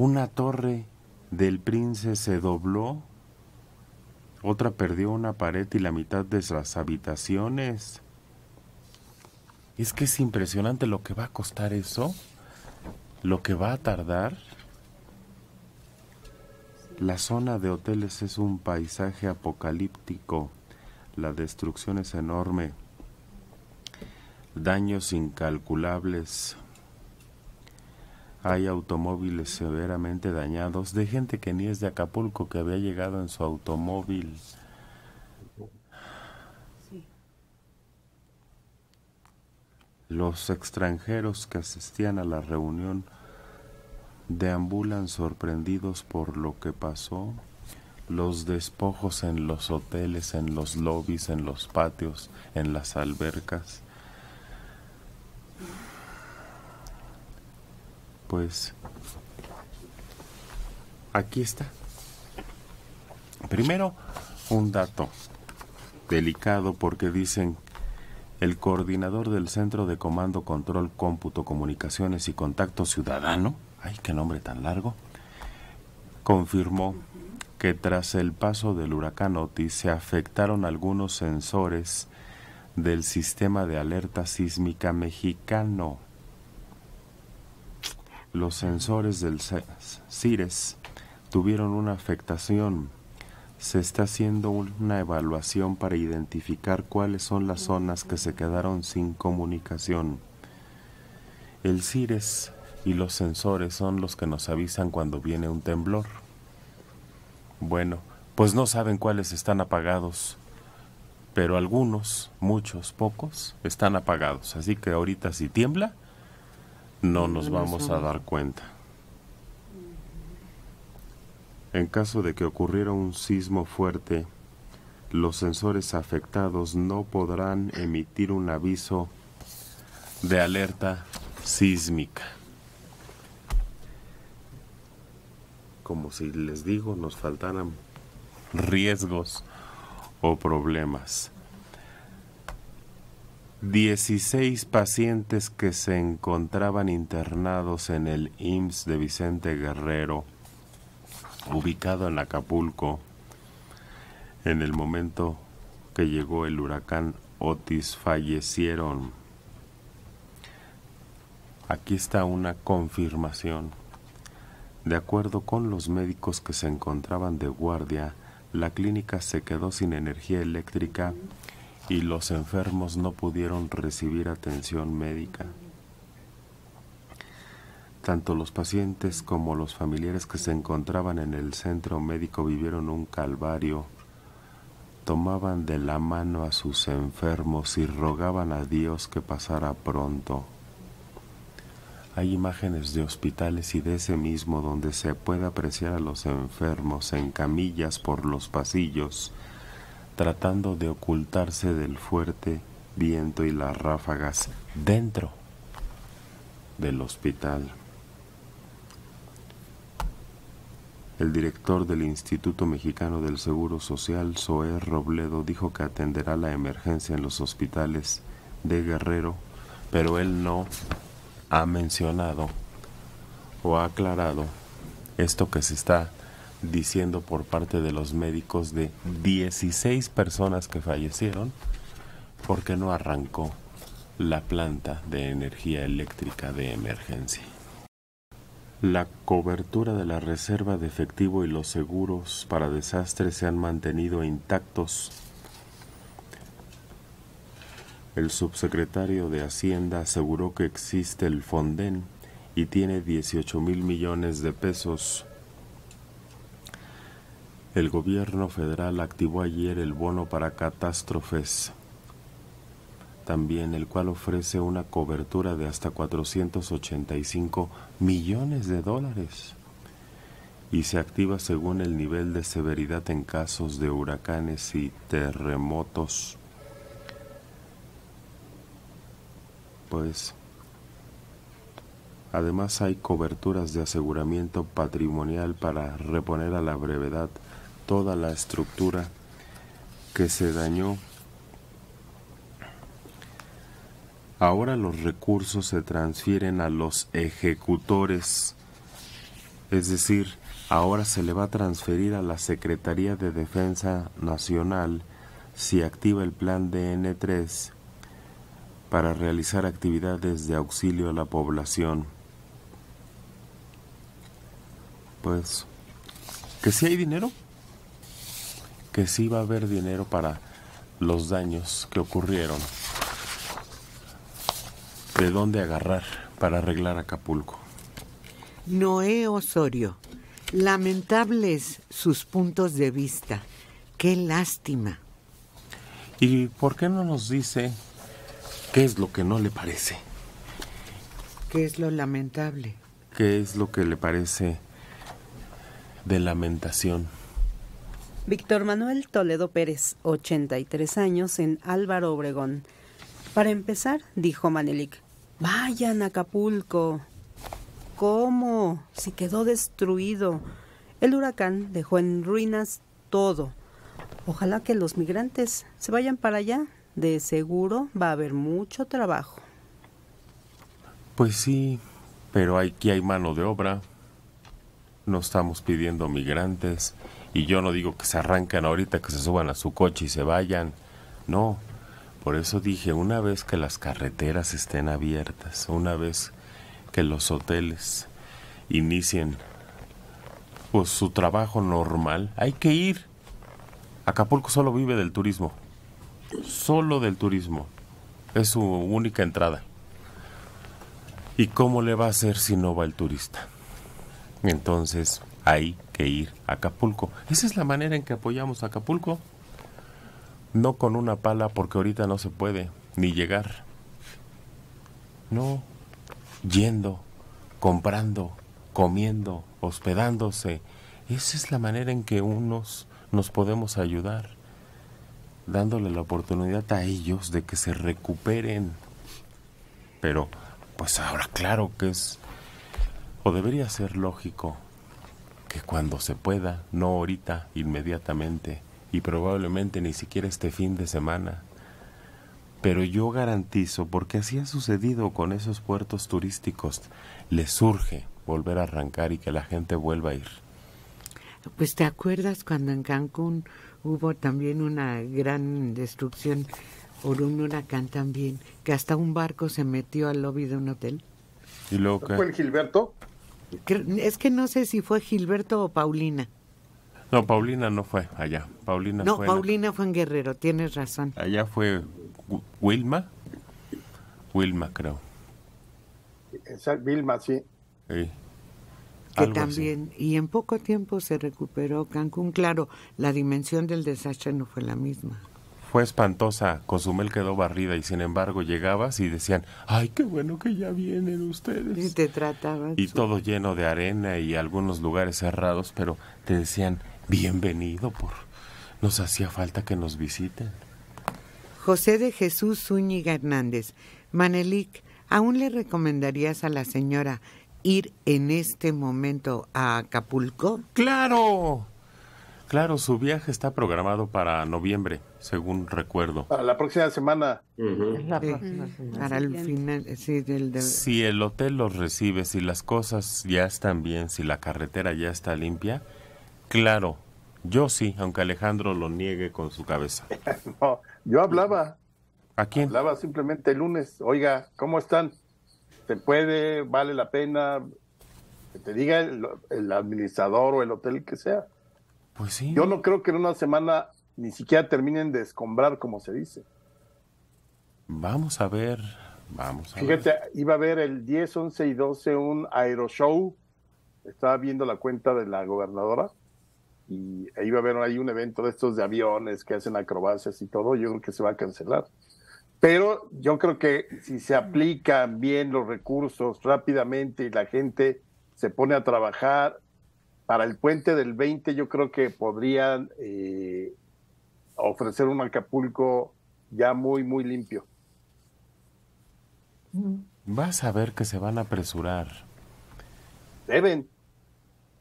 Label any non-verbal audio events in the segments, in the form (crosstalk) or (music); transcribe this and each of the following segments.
Una torre del Prince se dobló, otra perdió una pared y la mitad de las habitaciones. Es que es impresionante lo que va a costar eso, lo que va a tardar. La zona de hoteles es un paisaje apocalíptico. La destrucción es enorme. Daños incalculables. Hay automóviles severamente dañados de gente que ni es de Acapulco, que había llegado en su automóvil. Los extranjeros que asistían a la reunión deambulan sorprendidos por lo que pasó, los despojos en los hoteles, en los lobbies, en los patios, en las albercas. Pues aquí está. Primero, un dato delicado porque dicen el coordinador del Centro de Comando, Control, Cómputo, Comunicaciones y Contacto Ciudadano, ay, qué nombre tan largo, confirmó que tras el paso del huracán Otis se afectaron algunos sensores del sistema de alerta sísmica mexicano. Los sensores del CIRES tuvieron una afectación. Se está haciendo una evaluación para identificar cuáles son las zonas que se quedaron sin comunicación. El CIRES y los sensores son los que nos avisan cuando viene un temblor. Bueno, pues no saben cuáles están apagados, pero algunos, muchos, pocos, están apagados. Así que ahorita si tiembla, no nos vamos a dar cuenta. En caso de que ocurriera un sismo fuerte, los sensores afectados no podrán emitir un aviso de alerta sísmica. como si les digo nos faltaran riesgos o problemas. 16 pacientes que se encontraban internados en el IMSS de Vicente Guerrero, ubicado en Acapulco, en el momento que llegó el huracán Otis, fallecieron. Aquí está una confirmación. De acuerdo con los médicos que se encontraban de guardia, la clínica se quedó sin energía eléctrica y los enfermos no pudieron recibir atención médica. Tanto los pacientes como los familiares que se encontraban en el centro médico vivieron un calvario, tomaban de la mano a sus enfermos y rogaban a Dios que pasara pronto. Hay imágenes de hospitales y de ese mismo donde se puede apreciar a los enfermos en camillas por los pasillos, tratando de ocultarse del fuerte viento y las ráfagas dentro del hospital. El director del Instituto Mexicano del Seguro Social, Zoé Robledo, dijo que atenderá la emergencia en los hospitales de Guerrero, pero él no ha mencionado o ha aclarado esto que se está diciendo por parte de los médicos de 16 personas que fallecieron porque no arrancó la planta de energía eléctrica de emergencia. La cobertura de la reserva de efectivo y los seguros para desastres se han mantenido intactos el subsecretario de Hacienda aseguró que existe el Fonden y tiene 18 mil millones de pesos. El gobierno federal activó ayer el bono para catástrofes, también el cual ofrece una cobertura de hasta 485 millones de dólares y se activa según el nivel de severidad en casos de huracanes y terremotos. pues además hay coberturas de aseguramiento patrimonial para reponer a la brevedad toda la estructura que se dañó. Ahora los recursos se transfieren a los ejecutores Es decir, ahora se le va a transferir a la Secretaría de Defensa Nacional si activa el plan DN3 para realizar actividades de auxilio a la población. Pues, que si hay dinero, que sí va a haber dinero para los daños que ocurrieron. ¿De dónde agarrar para arreglar Acapulco? Noé Osorio, lamentables sus puntos de vista. Qué lástima. ¿Y por qué no nos dice qué es lo que no le parece? ¿Qué es lo lamentable? ¿Qué es lo que le parece de lamentación? Víctor Manuel Toledo Pérez, 83 años, en Álvaro Obregón. Para empezar, dijo Manelik, vayan a Acapulco. ¿Cómo? Si quedó destruido. El huracán dejó en ruinas todo. Ojalá que los migrantes se vayan para allá. De seguro va a haber mucho trabajo. Pues sí, pero aquí hay mano de obra. No estamos pidiendo migrantes. Y yo no digo que se arrancan ahorita, que se suban a su coche y se vayan. No. Por eso dije, una vez que las carreteras estén abiertas, una vez que los hoteles inicien pues su trabajo normal, hay que ir. Acapulco solo vive del turismo. Solo del turismo. Es su única entrada. ¿Y cómo le va a hacer si no va el turista? Entonces hay que ir a Acapulco. Esa es la manera en que apoyamos a Acapulco. No con una pala porque ahorita no se puede ni llegar. No, yendo, comprando, comiendo, hospedándose. Esa es la manera en que unos nos podemos ayudar, dándole la oportunidad a ellos de que se recuperen. Pero, pues ahora claro que es, o debería ser lógico, que cuando se pueda, no ahorita, inmediatamente, y probablemente ni siquiera este fin de semana, pero yo garantizo, porque así ha sucedido con esos puertos turísticos, les surge volver a arrancar y que la gente vuelva a ir. Pues te acuerdas cuando en Cancún hubo también una gran destrucción por un huracán también, que hasta un barco se metió al lobby de un hotel. ¿Y luego ¿Fue el Gilberto? Es que no sé si fue Gilberto o Paulina. No, Paulina no fue allá. Paulina no, fue Paulina fue en Guerrero, tienes razón. Allá fue Wilma. Wilma, creo. Esa, Wilma, sí. sí. Que también, y en poco tiempo se recuperó Cancún. Claro, la dimensión del desastre no fue la misma. Fue espantosa. Cozumel quedó barrida y sin embargo llegabas y decían, ay, qué bueno que ya vienen ustedes. Y te trataban. Y todo lleno de arena y algunos lugares cerrados, pero te decían, bienvenido por... Nos hacía falta que nos visiten. José de Jesús Zúñiga Hernández. Manelik, ¿aún le recomendarías a la señora ir en este momento a Acapulco? Claro. Claro, su viaje está programado para noviembre, según recuerdo. Para la próxima semana. Para el final, sí, del, del... Si el hotel los recibe, si las cosas ya están bien, si la carretera ya está limpia, claro, yo sí, aunque Alejandro lo niegue con su cabeza. (laughs) no, yo hablaba. ¿A quién? Hablaba simplemente el lunes. Oiga, ¿cómo están? ¿Se puede? ¿Vale la pena? Que te diga el, el administrador o el hotel que sea. Pues sí. Yo no creo que en una semana ni siquiera terminen de escombrar, como se dice. Vamos a ver, vamos a Fíjate, ver. iba a haber el 10, 11 y 12 un aeroshow. Estaba viendo la cuenta de la gobernadora y iba a haber ahí un evento de estos de aviones que hacen acrobacias y todo. Yo creo que se va a cancelar. Pero yo creo que si se aplican bien los recursos rápidamente y la gente se pone a trabajar, para el puente del 20 yo creo que podrían eh, ofrecer un Acapulco ya muy, muy limpio. Vas a ver que se van a apresurar. Deben.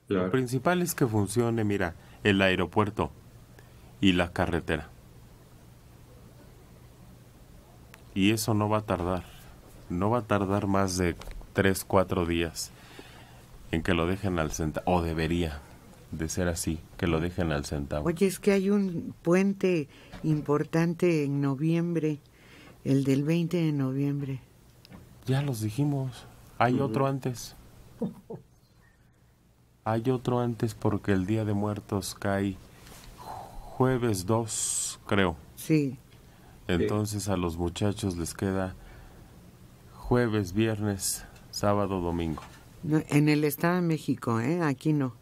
Lo principal es que funcione, mira, el aeropuerto y la carretera. Y eso no va a tardar. No va a tardar más de tres, cuatro días. En que lo dejen al centavo, o debería de ser así, que lo dejen al centavo. Oye, es que hay un puente importante en noviembre, el del 20 de noviembre. Ya los dijimos, hay otro antes. Hay otro antes porque el Día de Muertos cae jueves 2, creo. Sí. Entonces a los muchachos les queda jueves, viernes, sábado, domingo. En el Estado de México, ¿eh? Aquí no.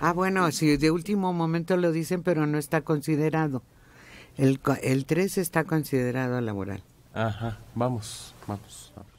Ah, bueno, sí, de último momento lo dicen, pero no está considerado. El, el 3 está considerado laboral. Ajá, vamos, vamos. vamos.